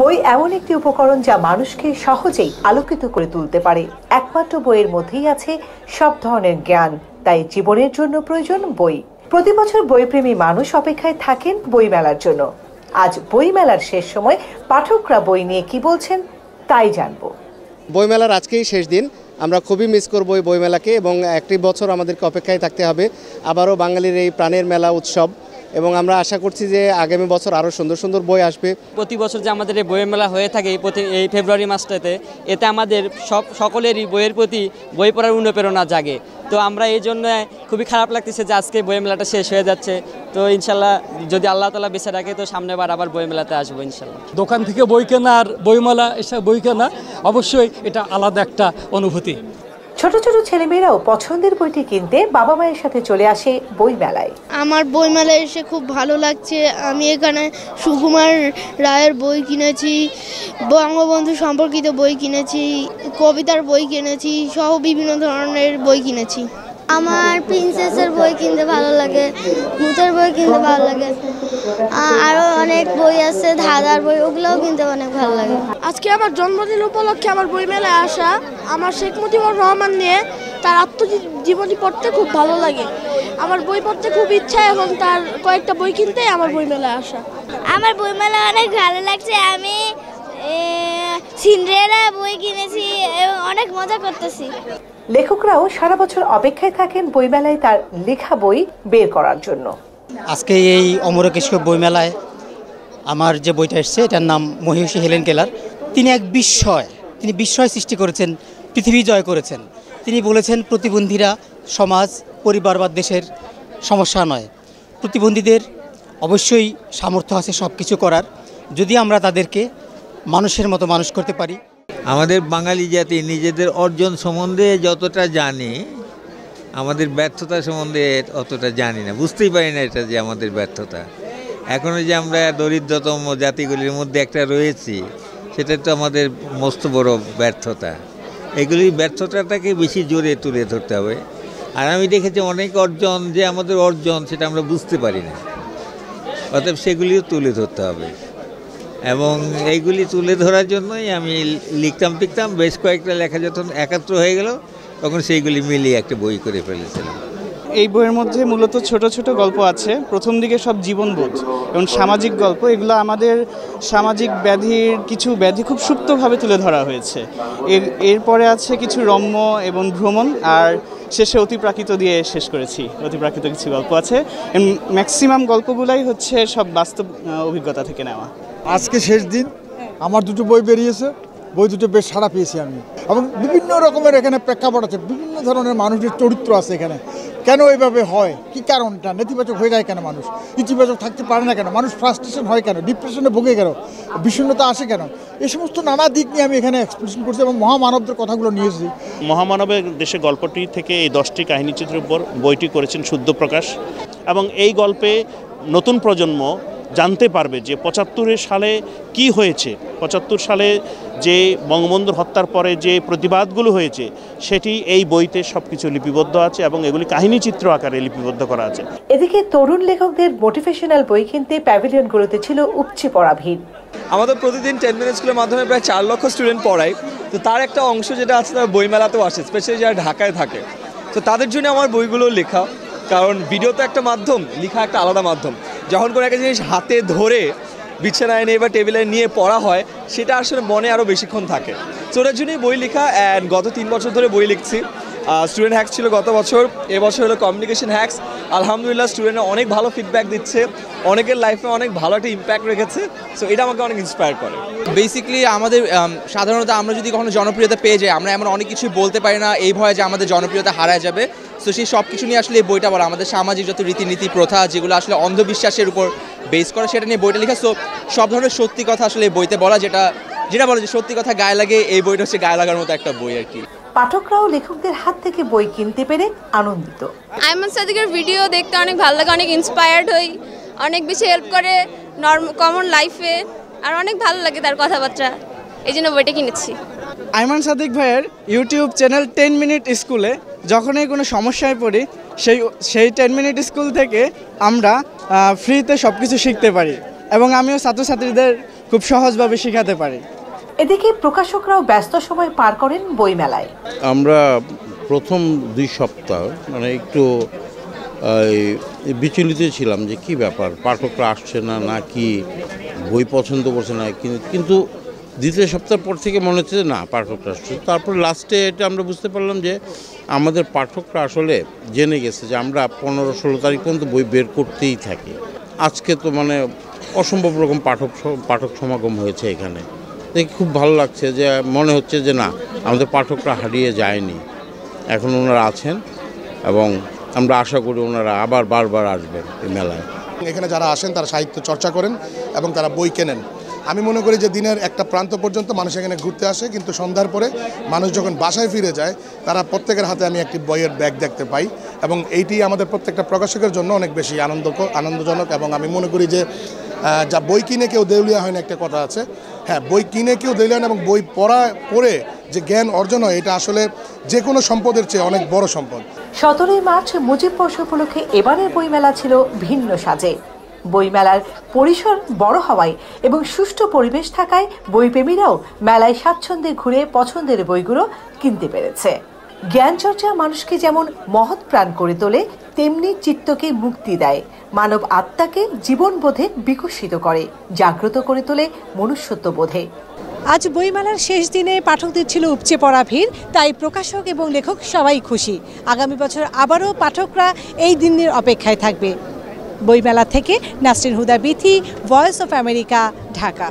বই এমন একটি উপকরণ যা মানুষকে সহজেই আলোকিত করে তুলতে পারে। একমাত্র বইয়ের মধ্যেই আছে সব ধরনের জ্ঞান, তাই জীবনের জন্য প্রয়োজন বই। প্রতি বছর বইপ্রেমী মানুষ অপেক্ষায় থাকেন বই মেলার জন্য। আজ বই মেলার শেষ সময় পাঠকরা বই নিয়ে কি বলছেন, তাই জানব। বইমেলার আজকেই শেষ দিন। আমরা খুবই মিস করব এই বইমেলাকে এবং একটি বছর আমাদেরকে অপেক্ষায় থাকতে হবে। আবারও বাঙালির এই প্রাণের মেলা উৎসব। এবং আমরা আশা করছি যে আগামী বছর আরও সুন্দর সুন্দর বই আসবে। প্রতি বছর যে আমাদের এই বইয়ের মেলা হয়ে থাকে এই প্রতি এই ফেব্রুয়ারি মাসটাতে এতে আমাদের সব সকলেরই বইয়ের প্রতি বই পড়ার অনুপ্রেরণা জাগে। তো আমরা এই জন্য খুবই খারাপ লাগতেছে যে আজকে বইয়ের মেলাটা শেষ হয়ে যাচ্ছে। তো ইনশাল্লাহ যদি আল্লাহ তালা বেঁচে রাখে তো সামনে বার আবার বই মেলাতে আসব ইনশাল্লাহ। দোকান থেকে বই কেনা আর বইমেলা এসব বই কেনা অবশ্যই এটা আলাদা একটা অনুভূতি। ছোট ছোট ছেলেমেয়েরাও পছন্দের বইটি কিনতে বাবা মায়ের সাথে চলে আসে বই মেলায় আমার বইমেলায় এসে খুব ভালো লাগছে। আমি এখানে সুকুমার রায়ের বই কিনেছি বঙ্গবন্ধু সম্পর্কিত বই কিনেছি কবিতার বই কিনেছি সহ বিভিন্ন ধরনের বই কিনেছি। আমার প্রিন্সেসের বই কিনতে ভালো লাগে ভূতের বই কিনতে ভালো লাগে। আ- আরও অনেক বই আছে ধাঁধার বই ওগুলোও কিনতে অনেক ভালো লাগে। আজকে আমার জন্মদিন উপলক্ষে আমার বইমেলায় আসা আমার শেখ মুজিবুর রহমান নিয়ে তার আত্মজীবনী পড়তে খুব ভালো লাগে। আমার বই পড়তে খুব ইচ্ছা এবং তার কয়েকটা বই কিনতে আমার বইমেলায় আসা। আমার বইমেলা অনেক ভালো লাগছে আমি সিন্ড্রেলা বই কিনেছি এবং অনেক মজা করতেছি। লেখকরাও সারা বছর অপেক্ষায় থাকেন বইমেলায় তার লেখা বই বের করার জন্য। আজকে এই অমর অমরকেশ্বর বইমেলায় আমার যে বইটা এসছে, এটার নাম মহিষী হেলেন কেলার। তিনি এক বিস্ময়, তিনি বিস্ময় সৃষ্টি করেছেন, পৃথিবী জয় করেছেন। তিনি বলেছেন, প্রতিবন্ধীরা সমাজ, পরিবার বা দেশের সমস্যা নয়। প্রতিবন্ধীদের অবশ্যই সামর্থ্য আছে সব কিছু করার। যদি আমরা তাদেরকে মানুষের মতো মানুষ করতে পারি। আমাদের বাঙালি জাতি নিজেদের অর্জন সম্বন্ধে যতটা জানি আমাদের ব্যর্থতা সম্বন্ধে অতটা জানি না। বুঝতেই পারি না এটা যে আমাদের ব্যর্থতা। এখনও যে আমরা দরিদ্রতম জাতিগুলির মধ্যে একটা রয়েছি, সেটা তো আমাদের মস্ত বড় ব্যর্থতা। এগুলি ব্যর্থতাটাকে বেশি জোরে তুলে ধরতে হবে। আর আমি দেখেছি অনেক অর্জন, যে আমাদের অর্জন সেটা আমরা বুঝতে পারি না। অতএব সেগুলিও তুলে ধরতে হবে। এবং এইগুলি তুলে ধরার জন্যই আমি লিখতাম টিখতাম বেশ কয়েকটা লেখা যখন একাত্র হয়ে গেল তখন সেইগুলি মিলিয়ে একটা বই করে ফেলেছিলাম। এই বইয়ের মধ্যে মূলত ছোট ছোট গল্প আছে। প্রথম দিকে সব জীবনবোধ এবং সামাজিক গল্প এগুলো আমাদের সামাজিক ব্যাধির কিছু ব্যাধি খুব সুপ্তভাবে তুলে ধরা হয়েছে। এর এরপরে আছে কিছু রম্য এবং ভ্রমণ আর শেষে অতিপ্রাকৃত দিয়ে শেষ করেছি। অতিপ্রাকৃত কিছু গল্প আছে। ম্যাক্সিমাম গল্পগুলাই হচ্ছে সব বাস্তব অভিজ্ঞতা থেকে নেওয়া। আজকে শেষ দিন। আমার দুটো বই বেরিয়েছে। বই দুটো বেশ সাড়া পেয়েছি আমি। এবং বিভিন্ন রকমের এখানে প্রেক্ষাপট আছে, বিভিন্ন ধরনের মানুষের চরিত্র আছে এখানে। কেন এইভাবে হয়? কি কারণটা? নেতিবাচক হয়ে যায় কেন মানুষ? ইতিবাচক থাকতে পারে না কেন? মানুষ ফ্রাস্ট্রেশন হয় কেন? ডিপ্রেশনে ভোগে কেন? বিষণ্ণতা আসে কেন? এই সমস্ত নানা দিক নিয়ে আমি এখানে এক্সপ্রেশন করছি এবং মহামানবদের কথাগুলো নিয়েছি মহামানবের দেশে গল্পটি থেকে এই দশটি কাহিনীচিত্রের উপর বইটি করেছেন শুদ্ধ প্রকাশ। এবং এই গল্পে নতুন প্রজন্ম জানতে পারবে যে পঁচাত্তরের সালে কি হয়েছে। পঁচাত্তর সালে যে বঙ্গবন্ধুর হত্যার পরে যে প্রতিবাদগুলো হয়েছে সেটি এই বইতে সব কিছু লিপিবদ্ধ আছে এবং এগুলি কাহিনী চিত্র আকারে লিপিবদ্ধ করা আছে। এদিকে তরুণ লেখকদের মোটিভেশনাল বই কিনতে প্যাভিলিয়নগুলোতে ছিল উপচে পড়া ভিড়। আমাদের প্রতিদিন টেন মিনিট স্কুলের মাধ্যমে প্রায় চার লক্ষ স্টুডেন্ট পড়াই তো তার একটা অংশ যেটা আছে তারা বইমেলাতেও আসে স্পেশালি যারা ঢাকায় থাকে। তো তাদের জন্য আমার বইগুলো লেখা কারণ ভিডিও তো একটা মাধ্যম লেখা একটা আলাদা মাধ্যম। যখন কোনো একটা জিনিস হাতে ধরে বিছানায় নিয়ে বা টেবিলে নিয়ে পড়া হয়, সেটা আসলে মনে আরও বেশিক্ষণ থাকে। তো জন্যই বই লেখা অ্যান্ড গত তিন বছর ধরে বই লিখছি। স্টুডেন্ট হ্যাক্স ছিল গত বছর এবছর হলো কমিউনিকেশন হ্যাক্স আলহামদুলিল্লাহ স্টুডেন্টরা অনেক ভালো ফিডব্যাক দিচ্ছে, অনেকের লাইফে অনেক ভালো একটা ইম্প্যাক্ট রেখেছে সো এটা আমাকে অনেক ইন্সপায়ার করে। বেসিক্যালি আমাদের সাধারণত আমরা যদি কখনো জনপ্রিয়তা পেয়ে যাই, আমরা এমন অনেক কিছু বলতে পারি না, এই ভয়ে যে আমাদের জনপ্রিয়তা হারায় যাবে। সো সেই সব কিছু নিয়ে আসলে এই বইটা বলা আমাদের সামাজিক যত রীতিনীতি প্রথা যেগুলো আসলে অন্ধবিশ্বাসের উপর বেস করা সেটা নিয়ে বইটা লেখা। সো সব ধরনের সত্যি কথা আসলে এই বইতে বলা যেটা যেটা বলে যে সত্যি কথা গায়ে লাগে এই বইটা হচ্ছে গায়ে লাগার মতো একটা বই আর কি। পাঠকরাও লেখকদের হাত থেকে বই কিনতে পেরে আনন্দিত। আইমান সাদিকের ভিডিও দেখতে অনেক ভালো লাগে অনেক ইন্সপায়ার্ড হই অনেক বেশি হেল্প করে নর্ম কমন লাইফে আর অনেক ভালো লাগে তার কথাবার্তা। এই জন্য বইটা কিনেছি। আইমান সাদিক ভাইয়ের ইউটিউব চ্যানেল টেন মিনিট স্কুলে যখনই কোনো সমস্যায় পড়ি সেই সেই টেন মিনিট স্কুল থেকে আমরা ফ্রিতে সব কিছু শিখতে পারি এবং আমিও ছাত্রছাত্রীদের খুব সহজভাবে শেখাতে পারি। এদিকে প্রকাশকরাও ব্যস্ত সময় পার করেন বইমেলায়। আমরা প্রথম দুই সপ্তাহ মানে একটু বিচলিত ছিলাম যে কি ব্যাপার পাঠকরা আসছে না না কি বই পছন্দ করছে না কিন্তু দ্বিতীয় সপ্তাহ পর থেকে মনে হচ্ছে যে না, পাঠকরা তারপর লাস্টে এটা আমরা বুঝতে পারলাম যে আমাদের পাঠকরা আসলে জেনে গেছে যে আমরা পনেরো ষোলো তারিখ পর্যন্ত বই বের করতেই থাকি। আজকে তো মানে অসম্ভব রকম পাঠক পাঠক সমাগম হয়েছে এখানে। দেখে খুব ভালো লাগছে যে মনে হচ্ছে যে না, আমাদের পাঠকরা হারিয়ে যায়নি। এখন ওনারা আছেন এবং আমরা আশা করি ওনারা আবার বারবার আসবেন এই মেলায়। এখানে যারা আসেন তারা সাহিত্য চর্চা করেন এবং তারা বই কেনেন। আমি মনে করি যে দিনের একটা প্রান্ত পর্যন্ত মানুষ এখানে ঘুরতে আসে, কিন্তু সন্ধ্যার পরে মানুষ যখন বাসায় ফিরে যায়, তারা প্রত্যেকের হাতে আমি একটি বইয়ের ব্যাগ দেখতে পাই এবং এইটি আমাদের প্রত্যেকটা প্রকাশকের জন্য অনেক বেশি আনন্দ আনন্দজনক এবং আমি মনে করি যে যা বই কিনে কেউ দেউলিয়া হয় না একটা কথা আছে। হ্যাঁ বই কিনে কেউ দেউলিয়া না এবং বই পড়া, পড়ে যে জ্ঞান অর্জন হয়, এটা আসলে যে কোনো সম্পদের চেয়ে অনেক বড় সম্পদ। সতেরোই মার্চ মুজিব বর্ষ উপলক্ষে এবারের বইমেলা ছিল ভিন্ন সাজে। বইমেলার পরিসর বড় হওয়ায় এবং সুষ্ঠু পরিবেশ থাকায় বইপ্রেমীরাও মেলায় স্বাচ্ছন্দ্যে ঘুরে পছন্দের বইগুলো কিনতে পেরেছে। জ্ঞান চর্চা মানুষকে যেমন মহৎ প্রাণ করে তোলে, তেমনি চিত্তকে মুক্তি দেয়। মানব আত্মাকে জীবনবোধে বিকশিত করে, জাগ্রত করে তোলে মনুষ্যত্ব বোধে। আজ বইমেলার শেষ দিনে পাঠকদের ছিল উপচে পড়া ভিড়, তাই প্রকাশক এবং লেখক সবাই খুশি। আগামী বছর আবারও পাঠকরা এই দিনের অপেক্ষায় থাকবে। বইমেলা থেকে Nasrin Huda Bithi voice of America Dhaka.